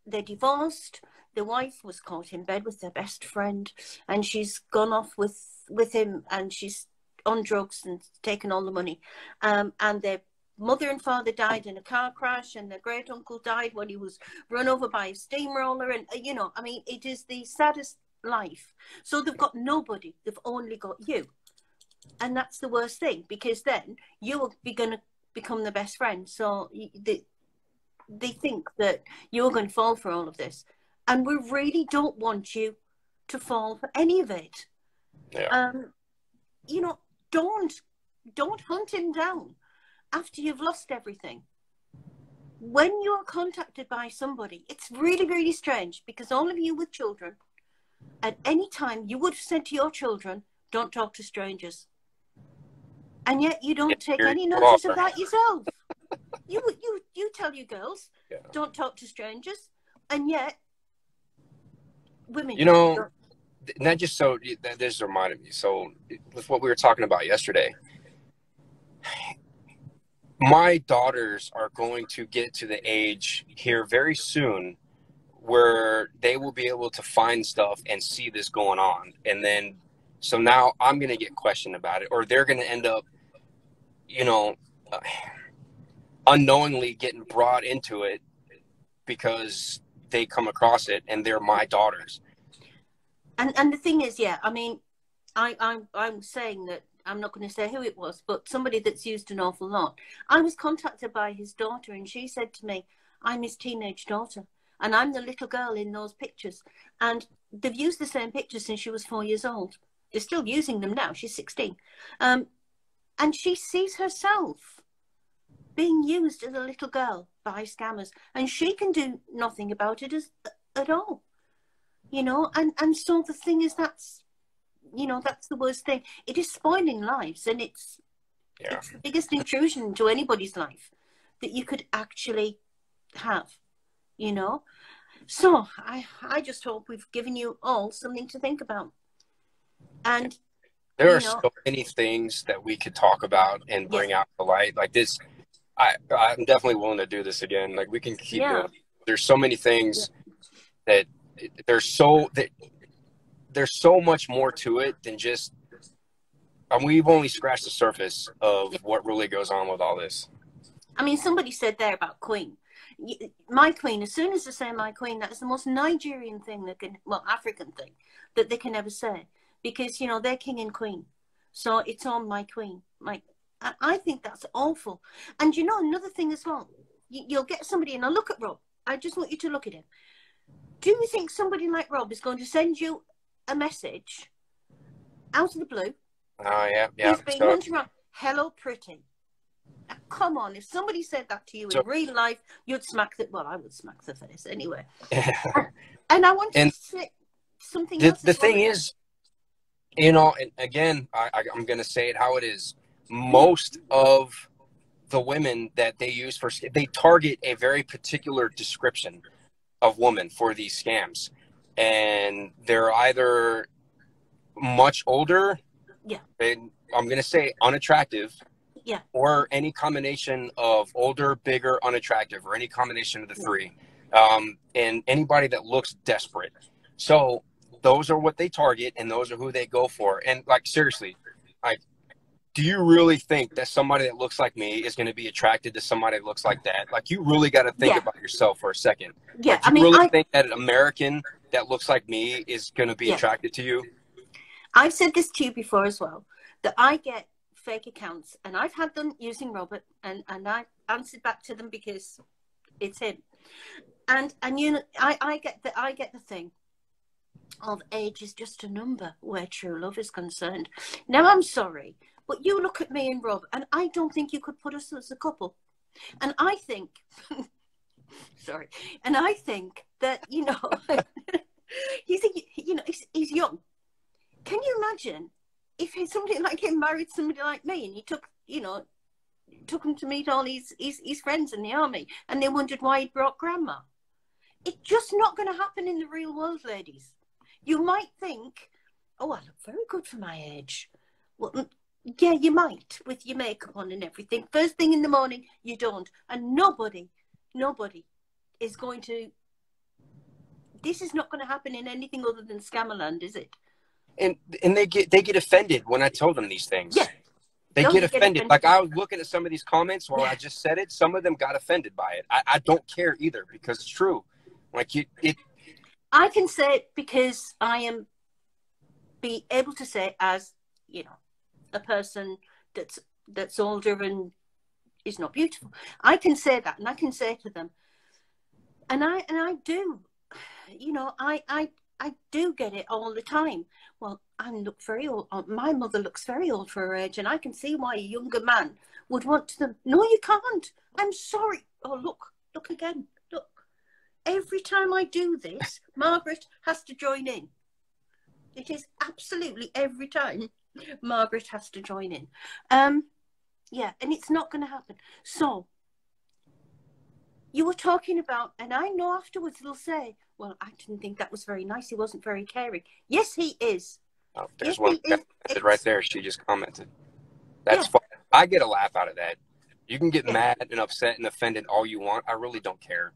they're divorced. The wife was caught in bed with their best friend, and she's gone off with with him, and she's on drugs and taken all the money. Um, and their mother and father died in a car crash, and their great uncle died when he was run over by a steamroller. And uh, you know, I mean, it is the saddest life. So they've got nobody. They've only got you, and that's the worst thing because then you will be going to become the best friend. So they they think that you're going to fall for all of this, and we really don't want you to fall for any of it. Yeah. Um, you know, don't don't hunt him down after you've lost everything. When you are contacted by somebody, it's really, really strange because all of you with children, at any time you would have said to your children, don't talk to strangers. And yet you don't take any notice of that yourself. You you you tell your girls, Yeah. don't talk to strangers, and yet women. You know, don't. just so that just reminded me. So with what we were talking about yesterday, my daughters are going to get to the age here very soon where they will be able to find stuff and see this going on, and then so now I'm going to get questioned about it, or they're going to end up, you know, uh, unknowingly getting brought into it because they come across it and they're my daughters. and and the thing is, yeah, I mean, I I'm I'm saying that I'm not going to say who it was, but somebody that's used an awful lot. I was contacted by his daughter, and she said to me, "I'm his teenage daughter, and I'm the little girl in those pictures." And they've used the same pictures since she was four years old. They're still using them now. She's 16, um, and she sees herself being used as a little girl by scammers, and she can do nothing about it as, at all. You know and and so the thing is that's you know that's the worst thing. It is spoiling lives and it's Yeah. it's the biggest intrusion into anybody's life that you could actually have you know? So i i just hope we've given you all something to think about. And There are know- so many things that we could talk about and bring out the light. Like this, I I'm definitely willing to do this again. Like we can keep Yeah. doing. There's so many things that there's so that there's so much more to it than just. And we've only scratched the surface of what really goes on with all this. I mean, somebody said there about Queen. My Queen, as soon as they say my Queen, that is the most Nigerian thing that can, well, African thing that they can ever say. Because, you know, they're King and Queen. So it's on my Queen. My, I I think that's awful. And you know, another thing as well, you, you'll get somebody, and I look at Rob. I just want you to look at him. Do you think somebody like Rob is going to send you a message out of the blue? Oh yeah, yeah. He's So, hunted around. Hello, pretty. Now, come on, if somebody said that to you So- in real life, you'd smack the. Well, I would smack the face anyway. And I want And to say something the, else. the well. thing is, you know, and again, I, I, I'm going to say it how it is. Most of the women that they use for they target a very particular description of woman for these scams, and they're either much older, Yeah. and I'm going to say unattractive, Yeah. or any combination of older, bigger, unattractive, or any combination of the three, um, and anybody that looks desperate. So those are what they target and those are who they go for. And like seriously, like do you really think that somebody that looks like me is going to be attracted to somebody that looks like that? Like you really got to think Yeah. about yourself for a second. Yeah, Like, I you mean, really I, think that an American that looks like me is going to be Yeah. attracted to you? I've said this to you before as well that I get fake accounts, and I've had them using Robert, and and I answered back to them because it's him. And and you know, I I get the I get the thing of age is just a number where true love is concerned. Now I'm sorry, but you look at me and Rob, and I don't think you could put us as a couple. And I think, sorry, and I think that you know, he's you know he's, he's young. Can you imagine if somebody like him married somebody like me, and he took you know took him to meet all his, his his friends in the army, and they wondered why he brought grandma? It's just not going to happen in the real world, ladies. You might think, oh, I look very good for my age. Well, yeah, you might with your makeup on and everything. First thing in the morning, you don't. And nobody, nobody is going to this is not going to happen in anything other than Scammerland, is it? And and they get they get offended when I tell them these things. Yeah. They get get offended. offended. Like I was looking at some of these comments while Yeah. I just said it. Some of them got offended by it. I, I don't care either because it's true. Like you, it. I can say it because I am be able to say it as you know a person that's that's older and is not beautiful. I can say that, and I can say to them, and I and I do, you know, I I I do get it all the time. Well, I look very old. uh, My mother looks very old for her age, and I can see why a younger man would want to them. No, you can't. I'm sorry. Oh, look, look again. Look. Every time I do this, Margaret has to join in. It is absolutely every time Margaret has to join in. Um, yeah, and it's not going to happen. So, you were talking about, and I know afterwards they'll say, well, I didn't think that was very nice. He wasn't very caring. Yes, he is. Oh, there's Yes, one commented right there. She just commented. That's Yeah. fun. I get a laugh out of that. You can get Yeah. mad and upset and offended all you want. I really don't care.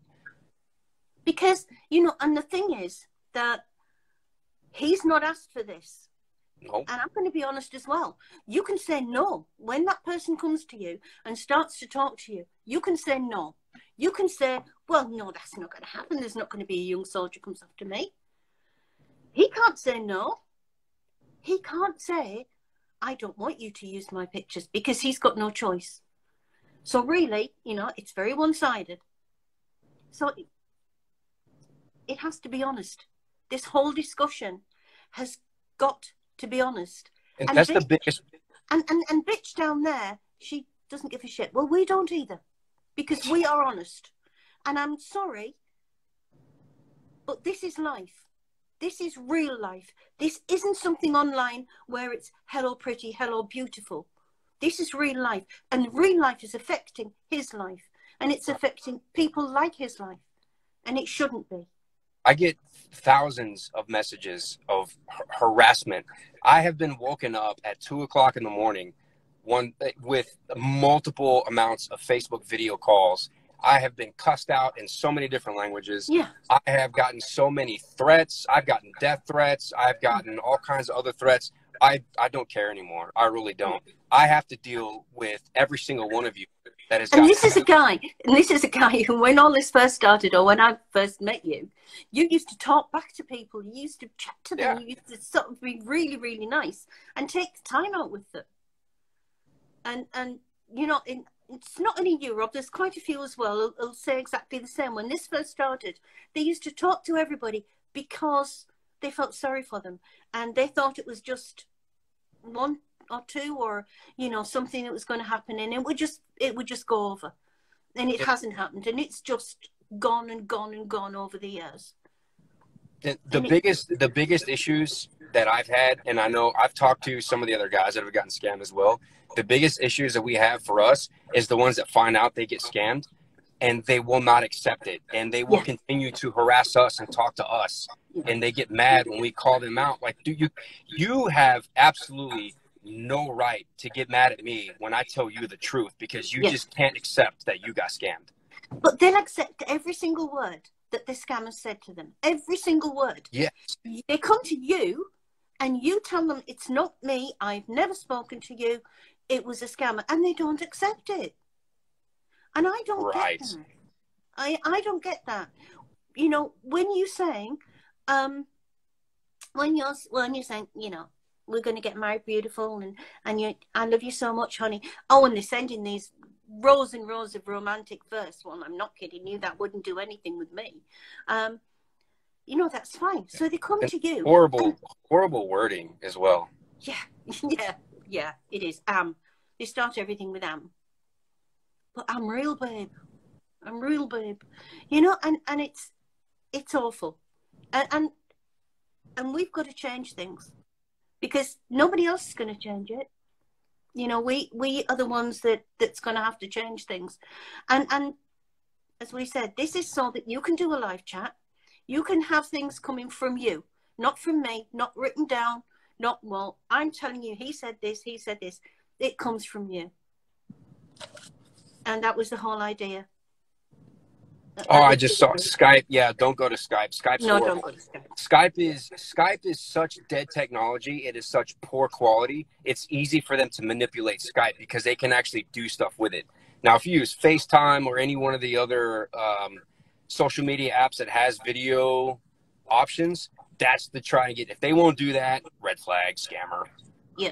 Because, you know, and the thing is that he's not asked for this. No. And I'm going to be honest as well. You can say no. When that person comes to you and starts to talk to you, you can say no. You can say, well, no, that's not going to happen. There's not going to be a young soldier comes after me. He can't say no. He can't say, I don't want you to use my pictures because he's got no choice. So really, you know, it's very one-sided. So it, it has to be honest. This whole discussion has got to be honest. And, And that's the they- biggest. And and and bitch down there, she doesn't give a shit. Well, we don't either, because we are honest. And I'm sorry, but this is life. This is real life. This isn't something online where it's hello pretty, hello beautiful. This is real life, and real life is affecting his life, and it's affecting people like his life, and it shouldn't be. I get thousands of messages of har- harassment. I have been woken up at two o'clock in the morning, one with multiple amounts of Facebook video calls. I have been cussed out in so many different languages. Yeah, I have gotten so many threats. I've gotten death threats. I've gotten all kinds of other threats. I, I don't care anymore. I really don't. I have to deal with every single one of you that has And this is a guy, and this is a guy who, when all this first started, or when I first met you, you used to talk back to people. You used to chat to them. Yeah. You used to sort of be really, really nice and take time out with them. And and you know, in, it's not only you, Rob. There's quite a few as well. who'll- who'll say exactly the same. When this first started, they used to talk to everybody because they felt sorry for them, and they thought it was just one or two or you know something that was going to happen and it would just it would just go over and it Yeah. hasn't happened and it's just gone and gone and gone over the years the, the And it- biggest the biggest issues that I've had, and I know I've talked to some of the other guys that have gotten scammed as well. The biggest issues that we have for us is the ones that find out they get scammed and they will not accept it and they will Yeah. continue to harass us and talk to us and they get mad when we call them out like do you you have absolutely no right to get mad at me when I tell you the truth because you Yeah. just can't accept that you got scammed. but they'll accept every single word that the scammers said to them every single word Yes. they come to you and you tell them it's not me i've never spoken to you it was a scammer and they don't accept it and i don't Right. get that i i don't get that you know when you're saying um when you're when you're saying you know we're going to get married beautiful and and you i love you so much honey oh and they're sending these rows and rows of romantic verse well i'm not kidding you that wouldn't do anything with me um you know that's fine so they come And to you Horrible horrible wording as well. yeah, yeah, yeah, it is. Am. They start everything with am. But I'm real, babe. I'm real, babe. You know, and, and it's it's awful. And, and and we've got to change things. Because nobody else is gonna change it. You know, we we are the ones that, that's gonna have to change things. And and as we said, this is so that you can do a live chat. You can have things coming from you, not from me, not written down, not well i'm telling you he said this he said this it comes from you and that was the whole idea Oh, I just saw Skype. Yeah, don't go to Skype. Skype's No, horrible. don't go to Skype. Skype is Skype is such dead technology. It is such poor quality. It's easy for them to manipulate Skype because they can actually do stuff with it. Now, if you use FaceTime or any one of the other um, social media apps that has video options, that's the try and get. If they won't do that, red flag, scammer. Yeah,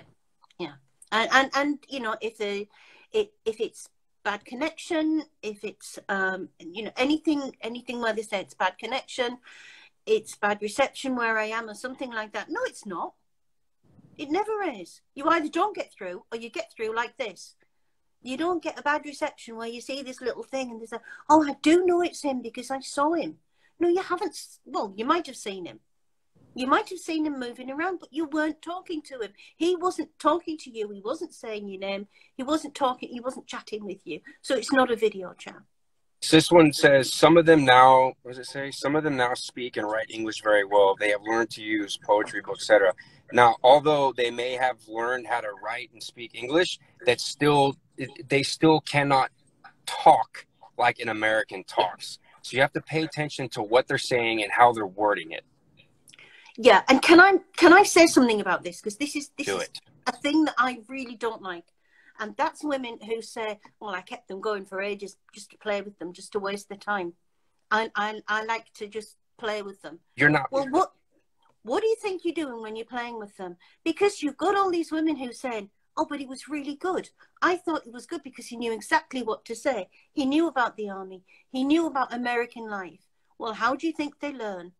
yeah, and and, and you know if the it, if it's bad connection if it's um you know anything anything where they say it's bad connection it's bad reception where i am or something like that. No it's not. It never is. You either don't get through or you get through like this. You don't get a bad reception where you see this little thing and there's a oh i do know it's him because i saw him. No you haven't well you might have seen him you might have seen him moving around, but you weren't talking to him. He wasn't talking to you. He wasn't saying your name. He wasn't talking. He wasn't chatting with you. So it's not a video chat. This one says some of them now. What does it say? Some of them now speak and write English very well. They have learned to use poetry books, etc. Now, although they may have learned how to write and speak English, that still they still cannot talk like an American talks. So you have to pay attention to what they're saying and how they're wording it. Yeah, and can I can I say something about this because this is this Do is it. a thing that I really don't like, and that's women who say, "Well, I kept them going for ages just to play with them, just to waste their time." I I, I like to just play with them. You're not. Well, what what do you think you're doing when you're playing with them? Because you've got all these women who saying, "Oh, but he was really good. I thought he was good because he knew exactly what to say. He knew about the army. He knew about American life." Well, how do you think they learn?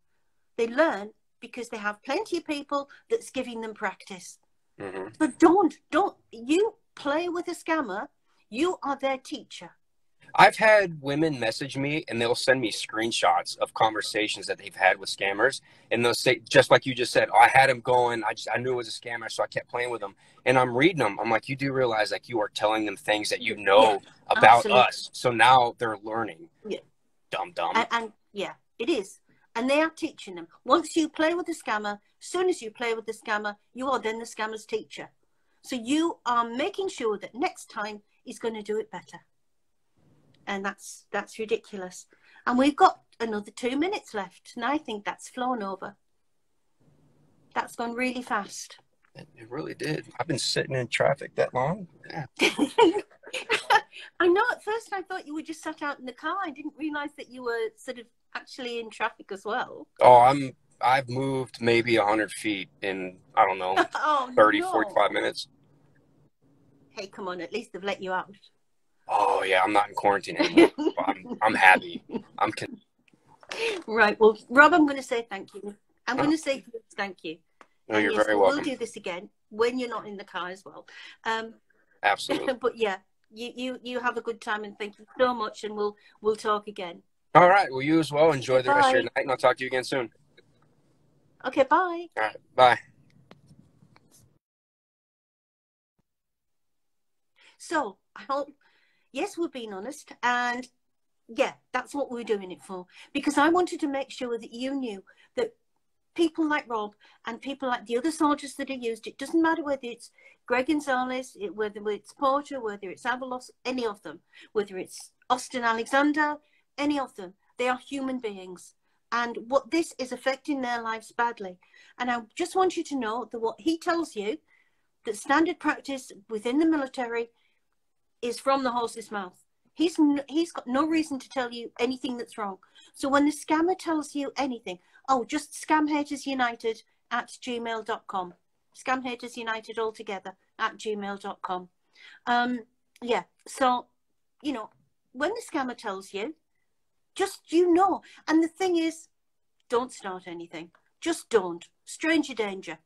They learn because they have plenty of people that's giving them practice. Mhm. But don't don't you play with a scammer? You are their teacher. I've had women message me and they'll send me screenshots of conversations that they've had with scammers, and they'll say just like you just said, oh, "I had him going. I just I knew it was a scammer, so I kept playing with him." And I'm reading them. I'm like, "You do realize like you are telling them things that you know about absolutely. us, so now they're learning." Yeah. Dumb dumb. And, and yeah, it is. And they are teaching them. Once you play with the scammer, as soon as you play with the scammer, you are then the scammer's teacher. So you are making sure that next time he's going to do it better. And that's that's ridiculous. And we've got another two minutes left, and I think that's flown over. That's gone really fast. It, it really did. I've been sitting in traffic that long. Yeah. I know at first I thought you were just sat out in the car. I didn't realize that you were sort of actually in traffic as well. Oh, I'm. I've moved maybe hundred feet in I don't know oh, 30, no. 45 minutes. Hey, come on, at least they've let you out. Oh yeah, I'm not in quarantine anymore. I'm I'm happy. I'm con- right. Well, Rob, I'm going to say thank you. I'm going to say thank you. no, you're yes, very We'll welcome. do this again when you're not in the car as well. Um, Absolutely. but yeah, you, you you have a good time and thank you so much, and we'll we'll talk again. All right. Well, you as well. Enjoy the rest of your night, and I'll talk to you again soon. Okay, bye. All right. Bye. So I hope, yes, we're being honest, and yeah, that's what we're doing it for. Because I wanted to make sure that you knew that people like Rob and people like the other soldiers that are used, it doesn't matter whether it's Greg Gonzalez, it- whether it's Porter, whether it's Avalos, any of them, whether it's Austin Alexander, any of them, they are human beings. And what this is affecting their lives badly. And I just want you to know that what he tells you, that standard practice within the military is from the horse's mouth. He's he's got no reason to tell you anything that's wrong. So when the scammer tells you anything, oh, just scam haters united at gmail.com. Scam haters united all together at gmail.com. Um, yeah. So, you know, when the scammer tells you, just you know. And the thing is, don't start anything. Just don't. Stranger danger.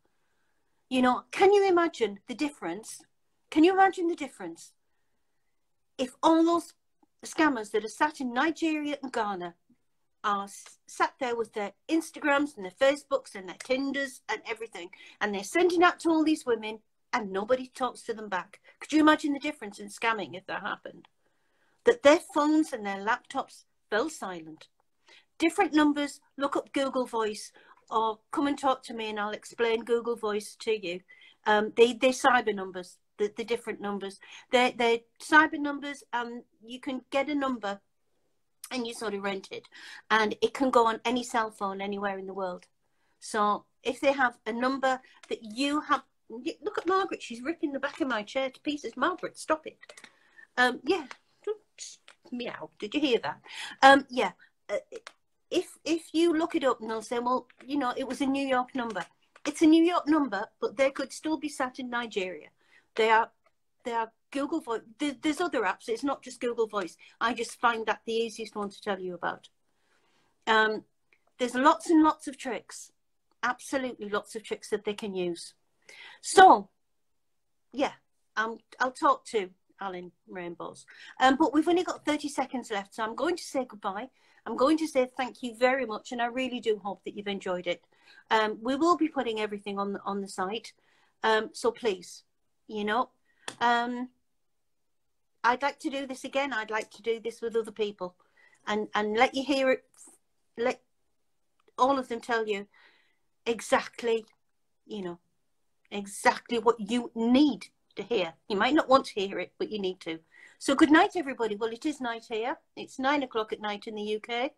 You know, can you imagine the difference? Can you imagine the difference? If all those scammers that are sat in Nigeria and Ghana are sat there with their Instagrams and their Facebooks and their Tinders and everything, and they're sending out to all these women and nobody talks to them back. Could you imagine the difference in scamming if that happened? That their phones and their laptops silent. Different numbers, look up Google Voice or come and talk to me and I'll explain Google Voice to you. Um, they, they're cyber numbers, the, the different numbers. They're, they're cyber numbers and you can get a number and you sort of rent it, and it can go on any cell phone anywhere in the world. So if they have a number that you have, look at Margaret, she's ripping the back of my chair to pieces. Margaret, stop it. Um, yeah, meow. Did you hear that? Um, yeah. Uh, if if you look it up and they'll say, well, you know, it was a New York number. It's a New York number, but they could still be sat in Nigeria. They are they are Google Voice. There's other apps. It's not just Google Voice. I just find that the easiest one to tell you about. Um, there's lots and lots of tricks. Absolutely lots of tricks that they can use. So, yeah, um, I'll talk to Alan Rainbows. Um, but we've only got 30 seconds left, so I'm going to say goodbye. I'm going to say thank you very much, and I really do hope that you've enjoyed it. Um, we will be putting everything on the, on the site, um, so please, you know, um, I'd like to do this again. I'd like to do this with other people, and and let you hear it. Let all of them tell you exactly, you know, exactly what you need to hear. You might not want to hear it, but you need to. So good night, everybody. Well, it is night here. It's nine o'clock at night in the UK.